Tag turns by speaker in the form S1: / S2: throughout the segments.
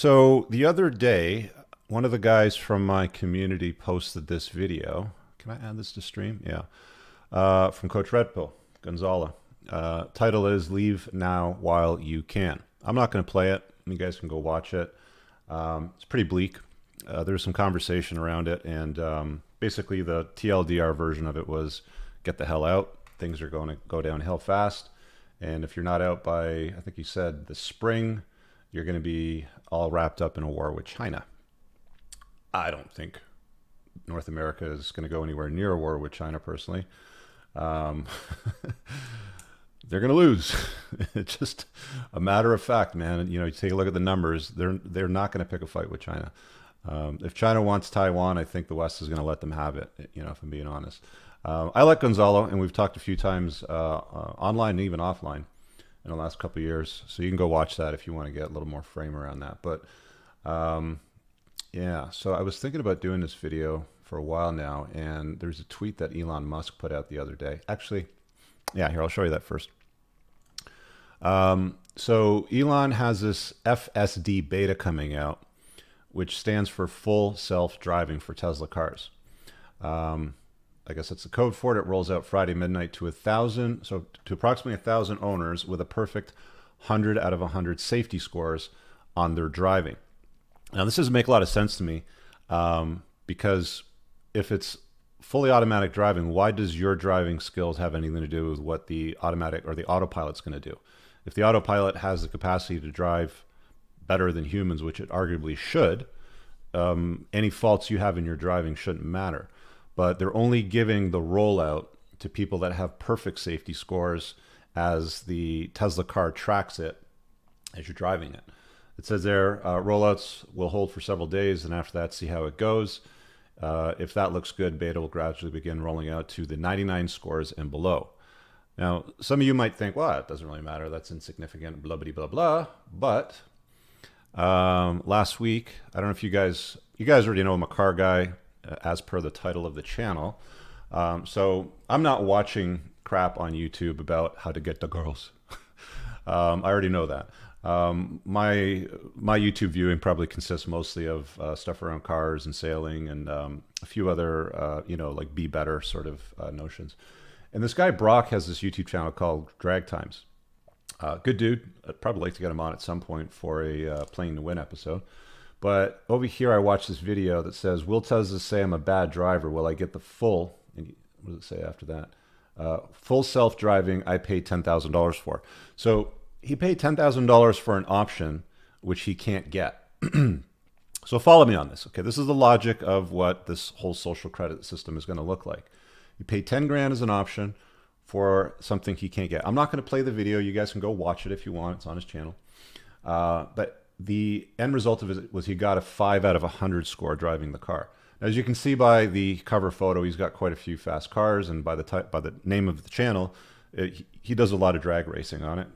S1: So the other day, one of the guys from my community posted this video. Can I add this to stream? Yeah. Uh, from Coach Red Pill, Gonzalo. Uh, title is Leave Now While You Can. I'm not going to play it. You guys can go watch it. Um, it's pretty bleak. Uh, there's some conversation around it, and um, basically the TLDR version of it was get the hell out. Things are going to go downhill fast. And if you're not out by, I think he said, the spring, you're going to be all wrapped up in a war with China. I don't think North America is going to go anywhere near a war with China personally. Um, they're going to lose. it's just a matter of fact, man. You know, you take a look at the numbers. They're they're not going to pick a fight with China. Um, if China wants Taiwan, I think the West is going to let them have it. You know, if I'm being honest. Um, I like Gonzalo, and we've talked a few times uh, uh, online and even offline in the last couple years. So you can go watch that if you want to get a little more frame around that. But um, yeah, so I was thinking about doing this video for a while now, and there's a tweet that Elon Musk put out the other day. Actually, yeah, here I'll show you that first. Um, so Elon has this FSD beta coming out, which stands for full self-driving for Tesla cars. Um, I guess that's the code for it. It rolls out Friday midnight to a thousand, so to approximately a thousand owners with a perfect 100 out of 100 safety scores on their driving. Now, this doesn't make a lot of sense to me um, because if it's fully automatic driving, why does your driving skills have anything to do with what the automatic or the autopilot's going to do? If the autopilot has the capacity to drive better than humans, which it arguably should, um, any faults you have in your driving shouldn't matter but they're only giving the rollout to people that have perfect safety scores as the Tesla car tracks it as you're driving it. It says there, uh, rollouts will hold for several days, and after that, see how it goes. Uh, if that looks good, beta will gradually begin rolling out to the 99 scores and below. Now, some of you might think, well, it doesn't really matter. That's insignificant, blah, blah, blah, blah. But um, last week, I don't know if you guys, you guys already know I'm a car guy. Uh, as per the title of the channel. Um, so I'm not watching crap on YouTube about how to get the girls. um, I already know that. Um, my my YouTube viewing probably consists mostly of uh, stuff around cars and sailing and um, a few other uh, you know like be better sort of uh, notions. And this guy Brock has this YouTube channel called Drag Times. Uh, good dude. I'd probably like to get him on at some point for a uh, playing to win episode. But over here, I watched this video that says, "Will Tesla say I'm a bad driver? Will I get the full?" And what does it say after that? Uh, full self-driving. I paid ten thousand dollars for. So he paid ten thousand dollars for an option which he can't get. so follow me on this. Okay, this is the logic of what this whole social credit system is going to look like. You pay ten grand as an option for something he can't get. I'm not going to play the video. You guys can go watch it if you want. It's on his channel. Uh, but the end result of it was he got a five out of a hundred score driving the car. As you can see by the cover photo, he's got quite a few fast cars, and by the type, by the name of the channel, it, he does a lot of drag racing on it.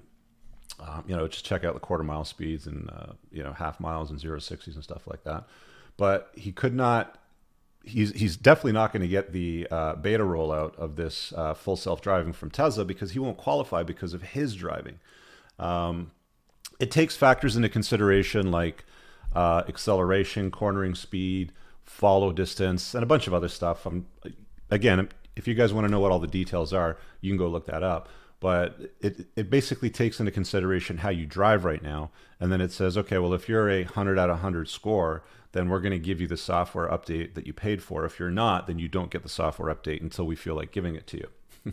S1: Um, you know, just check out the quarter mile speeds and uh, you know half miles and zero sixties and stuff like that. But he could not. He's he's definitely not going to get the uh, beta rollout of this uh, full self driving from Tesla because he won't qualify because of his driving. Um, it takes factors into consideration like uh, acceleration, cornering speed, follow distance, and a bunch of other stuff. I'm, again, if you guys want to know what all the details are, you can go look that up. But it, it basically takes into consideration how you drive right now. And then it says, okay, well, if you're a 100 out of 100 score, then we're going to give you the software update that you paid for. If you're not, then you don't get the software update until we feel like giving it to you.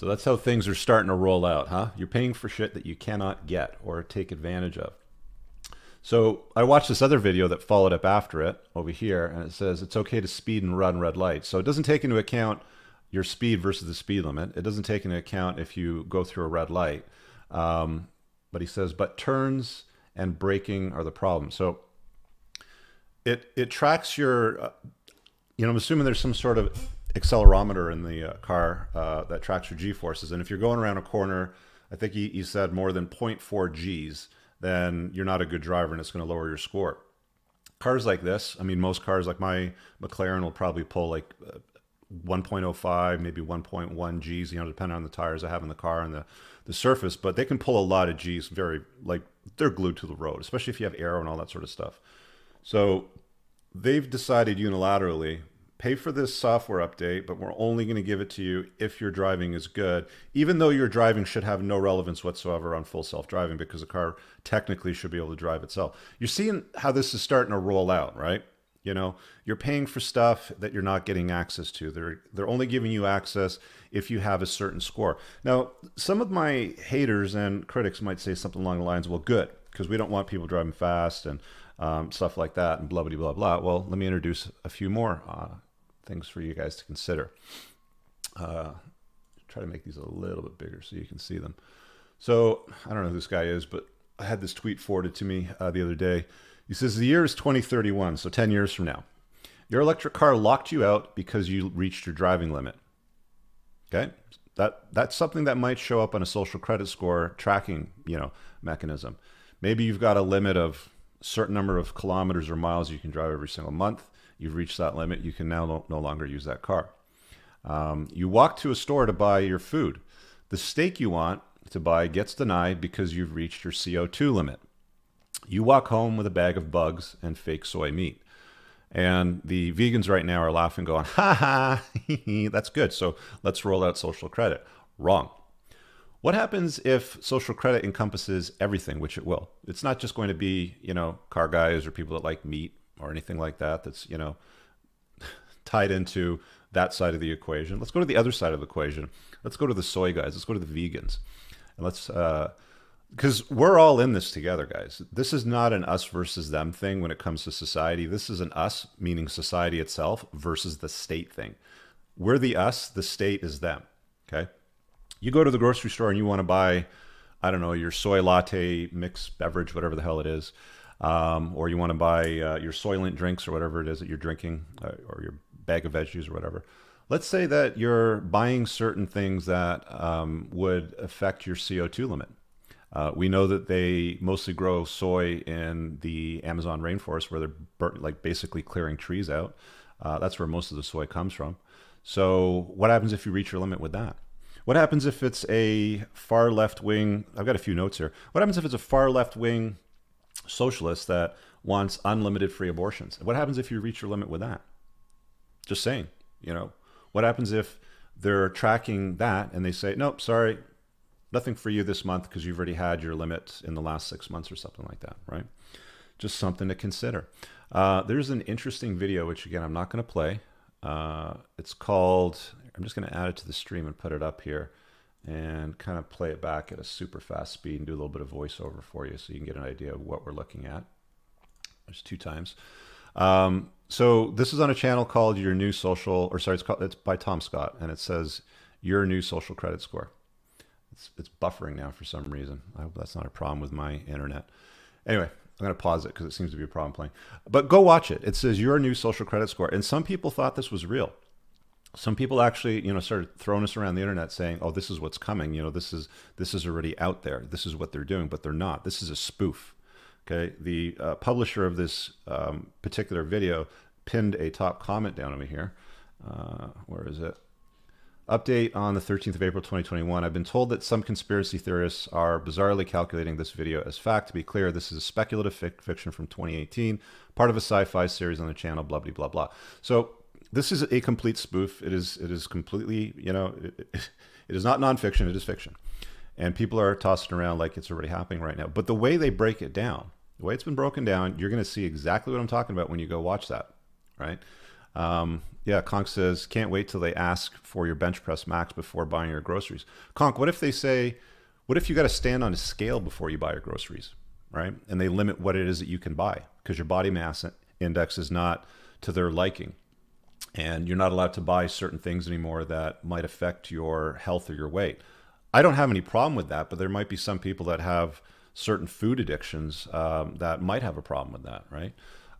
S1: So that's how things are starting to roll out, huh? You're paying for shit that you cannot get or take advantage of. So I watched this other video that followed up after it over here, and it says it's okay to speed and run red lights. So it doesn't take into account your speed versus the speed limit. It doesn't take into account if you go through a red light. Um, but he says, but turns and braking are the problem. So it it tracks your, uh, you know, I'm assuming there's some sort of accelerometer in the uh, car uh, that tracks your g forces. And if you're going around a corner, I think he, he said more than 0.4 g's, then you're not a good driver and it's going to lower your score. Cars like this, I mean, most cars like my McLaren will probably pull like uh, 1.05, maybe 1.1 Gs, you know, depending on the tires I have in the car and the, the surface, but they can pull a lot of Gs very, like, they're glued to the road, especially if you have aero and all that sort of stuff. So they've decided unilaterally pay for this software update, but we're only going to give it to you if your driving is good, even though your driving should have no relevance whatsoever on full self driving because the car technically should be able to drive itself. You're seeing how this is starting to roll out, right? You know, you're paying for stuff that you're not getting access to. They're they're only giving you access if you have a certain score. Now, some of my haters and critics might say something along the lines, "Well, good, because we don't want people driving fast and um, stuff like that," and blah blah blah blah. Well, let me introduce a few more uh, things for you guys to consider. Uh, try to make these a little bit bigger so you can see them. So I don't know who this guy is, but I had this tweet forwarded to me uh, the other day. He says the year is 2031, so 10 years from now. Your electric car locked you out because you reached your driving limit. Okay, that that's something that might show up on a social credit score tracking, you know, mechanism. Maybe you've got a limit of a certain number of kilometers or miles you can drive every single month you've reached that limit. You can now no, longer use that car. Um, you walk to a store to buy your food. The steak you want to buy gets denied because you've reached your CO2 limit. You walk home with a bag of bugs and fake soy meat. And the vegans right now are laughing, going, ha ha, that's good. So let's roll out social credit. Wrong. What happens if social credit encompasses everything, which it will? It's not just going to be, you know, car guys or people that like meat or anything like that that's, you know, tied into that side of the equation. Let's go to the other side of the equation. Let's go to the soy guys. Let's go to the vegans. And let's, uh, because we're all in this together, guys. This is not an us versus them thing when it comes to society. This is an us, meaning society itself, versus the state thing. We're the us, the state is them. Okay. You go to the grocery store and you want to buy, I don't know, your soy latte mixed beverage, whatever the hell it is um, or you want to buy uh, your Soylent drinks or whatever it is that you're drinking, uh, or your bag of veggies or whatever. Let's say that you're buying certain things that um, would affect your CO2 limit. Uh, we know that they mostly grow soy in the Amazon rainforest, where they're like basically clearing trees out. Uh, that's where most of the soy comes from. So, what happens if you reach your limit with that? What happens if it's a far left wing? I've got a few notes here. What happens if it's a far left wing socialist that wants unlimited free abortions. What happens if you reach your limit with that? Just saying, you know, what happens if they're tracking that and they say, nope, sorry, nothing for you this month because you've already had your limit in the last six months or something like that, right? Just something to consider. Uh, there's an interesting video, which again, I'm not going to play. Uh, it's called, I'm just going to add it to the stream and put it up here and kind of play it back at a super fast speed and do a little bit of voiceover for you so you can get an idea of what we're looking at. There's two times. Um, so this is on a channel called Your New Social, or sorry, it's called it's by Tom Scott, and it says Your New Social Credit Score. It's it's buffering now for some reason. I hope that's not a problem with my internet. Anyway, I'm going to pause it because it seems to be a problem playing. But go watch it. It says Your New Social Credit Score, and some people thought this was real. Some people actually you know started throwing us around the internet saying oh this is what's coming. You know this is this is already out there. This is what they're doing but they're not. This is a spoof. Okay? The uh, publisher of this um, particular video pinned a top comment down over here. Uh, where is it update on the 13th of april 2021 i've been told that some conspiracy theorists are bizarrely calculating this video as fact to be clear this is a speculative fic fiction from 2018 part of a sci-fi series on the channel blah blah blah blah so this is a complete spoof. It is it is completely you know it, it is not nonfiction. It is fiction, and people are tossing around like it's already happening right now. But the way they break it down, the way it's been broken down, you're going to see exactly what I'm talking about when you go watch that, right? Um, yeah, Conk says can't wait till they ask for your bench press max before buying your groceries. Conk, what if they say, what if you got to stand on a scale before you buy your groceries, right? And they limit what it is that you can buy because your body mass index is not to their liking and you're not allowed to buy certain things anymore that might affect your health or your weight. I don't have any problem with that, but there might be some people that have certain food addictions um, that might have a problem with that, right?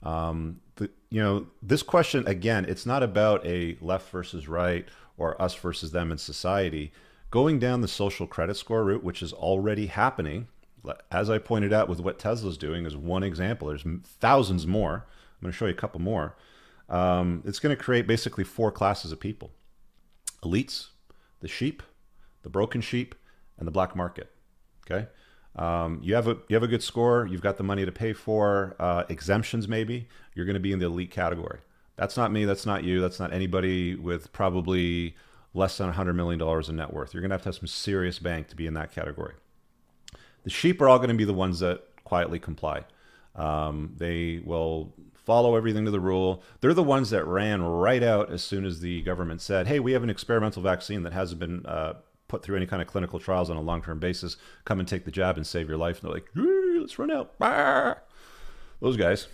S1: Um, the, you know, this question again, it's not about a left versus right or us versus them in society. Going down the social credit score route, which is already happening, as I pointed out with what Tesla's doing, is one example. There's thousands more. I'm going to show you a couple more um, it's going to create basically four classes of people. elites, the sheep, the broken sheep, and the black market. Okay. Um, you have a you have a good score. You've got the money to pay for uh, exemptions. Maybe you're going to be in the elite category. That's not me. That's not you. That's not anybody with probably less than $100 million in net worth. You're going to have to have some serious bank to be in that category. The sheep are all going to be the ones that quietly comply. Um, they will follow everything to the rule. They're the ones that ran right out as soon as the government said, hey, we have an experimental vaccine that hasn't been uh, put through any kind of clinical trials on a long term basis. Come and take the jab and save your life. And they're like, let's run out. Those guys.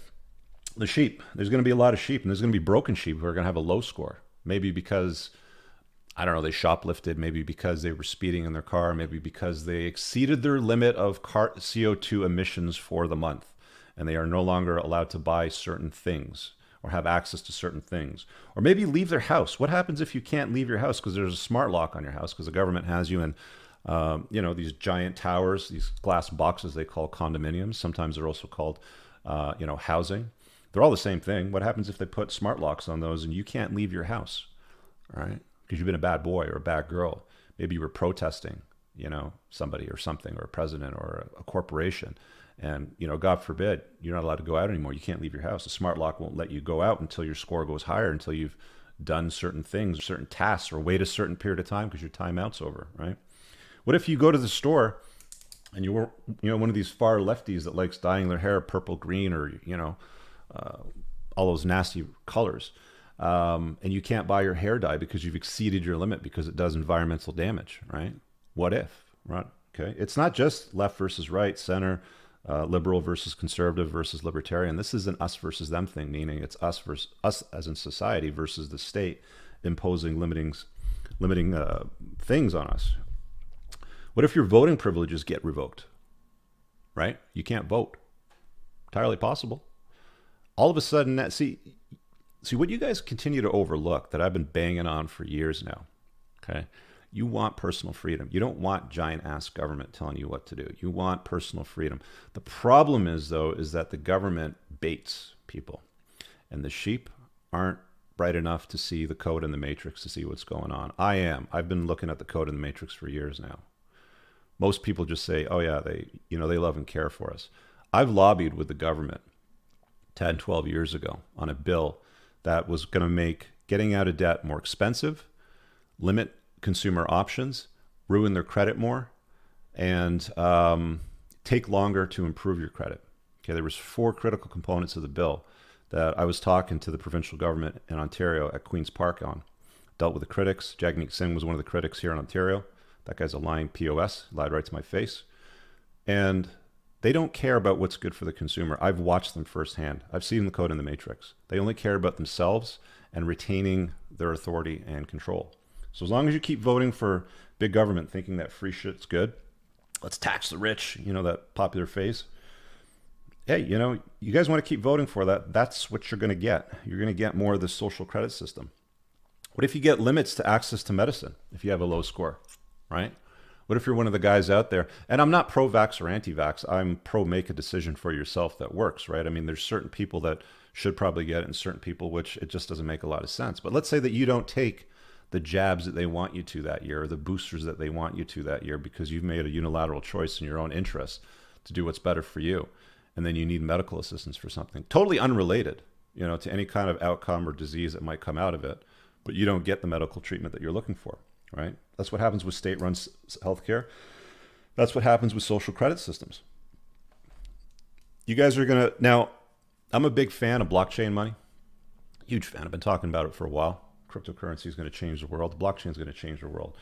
S1: The sheep. There's going to be a lot of sheep, and there's going to be broken sheep who are going to have a low score. Maybe because I don't know, they shoplifted, maybe because they were speeding in their car, maybe because they exceeded their limit of car CO2 emissions for the month and they are no longer allowed to buy certain things or have access to certain things. Or maybe leave their house. What happens if you can't leave your house because there's a smart lock on your house because the government has you in um, you know, these giant towers, these glass boxes they call condominiums. Sometimes they're also called, uh, you know, housing. They're all the same thing. What happens if they put smart locks on those and you can't leave your house, right? because you've been a bad boy or a bad girl. Maybe you were protesting, you know, somebody or something or a president or a, a corporation. And, you know, God forbid, you're not allowed to go out anymore. You can't leave your house. The smart lock won't let you go out until your score goes higher, until you've done certain things, certain tasks, or wait a certain period of time because your timeout's over, right? What if you go to the store and you were, you know, one of these far lefties that likes dyeing their hair purple, green, or, you know, uh, all those nasty colors um, and you can't buy your hair dye because you've exceeded your limit because it does environmental damage, right? What if, right? Okay, it's not just left versus right, center, uh, liberal versus conservative versus libertarian. This is an us versus them thing, meaning it's us versus us as in society versus the state imposing limiting, limiting uh, things on us. What if your voting privileges get revoked? Right? You can't vote. Entirely possible. All of a sudden, that see See, what you guys continue to overlook that I've been banging on for years now, okay? You want personal freedom. You don't want giant ass government telling you what to do. You want personal freedom. The problem is, though, is that the government baits people, and the sheep aren't bright enough to see the code in the matrix to see what's going on. I am. I've been looking at the code in the matrix for years now. Most people just say, "Oh yeah, they, you know, they love and care for us." I've lobbied with the government 10, 12 years ago on a bill that was going to make getting out of debt more expensive, limit consumer options, ruin their credit more, and um, take longer to improve your credit. Okay, there was four critical components of the bill that I was talking to the provincial government in Ontario at Queen's Park on. Dealt with the critics. Jagmeet Singh was one of the critics here in Ontario. That guy's a lying POS, lied right to my face. And they don't care about what's good for the consumer. I've watched them firsthand. I've seen the code in the matrix. They only care about themselves and retaining their authority and control. So as long as you keep voting for big government thinking that free shit's good, let's tax the rich, you know, that popular phase. Hey, you know, you guys want to keep voting for that. That's what you're going to get. You're going to get more of the social credit system. What if you get limits to access to medicine if you have a low score, right? What if you're one of the guys out there? And I'm not pro vax or anti vax. I'm pro make a decision for yourself that works, right? I mean, there's certain people that should probably get it and certain people which it just doesn't make a lot of sense. But let's say that you don't take the jabs that they want you to that year or the boosters that they want you to that year because you've made a unilateral choice in your own interest to do what's better for you. And then you need medical assistance for something totally unrelated, you know, to any kind of outcome or disease that might come out of it, but you don't get the medical treatment that you're looking for right? That's what happens with state run healthcare. That's what happens with social credit systems. You guys are going to, now, I'm a big fan of blockchain money. Huge fan. I've been talking about it for a while. Cryptocurrency is going to change the world. Blockchain is going to change the world.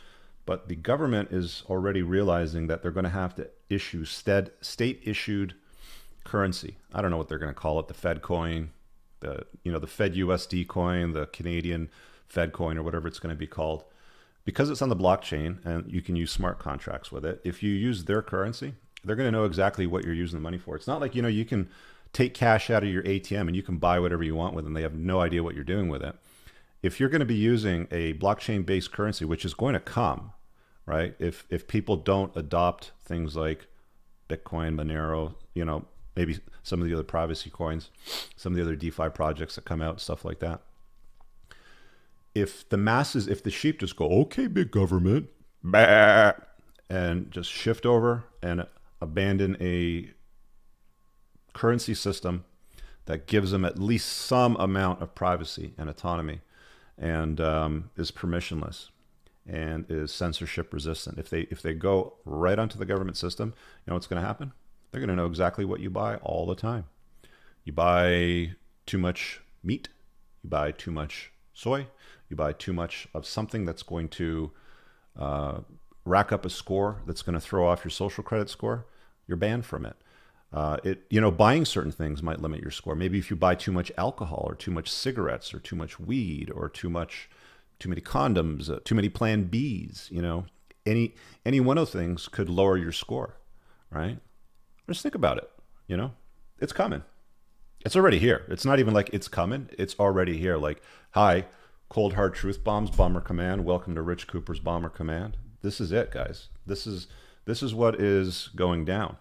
S1: But the government is already realizing that they're going to have to issue state issued currency. I don't know what they're going to call it, the Fed coin, the you know the Fed USD coin, the Canadian Fed coin or whatever it's going to be called because it's on the blockchain and you can use smart contracts with it, if you use their currency, they're going to know exactly what you're using the money for. It's not like, you know, you can take cash out of your ATM and you can buy whatever you want with them. They have no idea what you're doing with it. If you're going to be using a blockchain based currency, which is going to come, right? If if people don't adopt things like Bitcoin, Monero, you know, maybe some of the other privacy coins, some of the other DeFi projects that come out, stuff like that if the masses, if the sheep just go, okay, big government, bah, and just shift over and abandon a currency system that gives them at least some amount of privacy and autonomy and um, is permissionless and is censorship resistant. If they if they go right onto the government system, you know what's going to happen? They're going to know exactly what you buy all the time. You buy too much meat, you buy too much soy, you buy too much of something that's going to uh, rack up a score that's going to throw off your social credit score. You're banned from it. Uh, it you know buying certain things might limit your score. Maybe if you buy too much alcohol or too much cigarettes or too much weed or too much too many condoms, uh, too many Plan Bs. You know, any any one of things could lower your score, right? Just think about it. You know, it's coming. It's already here. It's not even like it's coming. It's already here. Like, hi, Cold Hard Truth Bombs Bomber Command. Welcome to Rich Cooper's Bomber Command. This is it, guys. This is this is what is going down.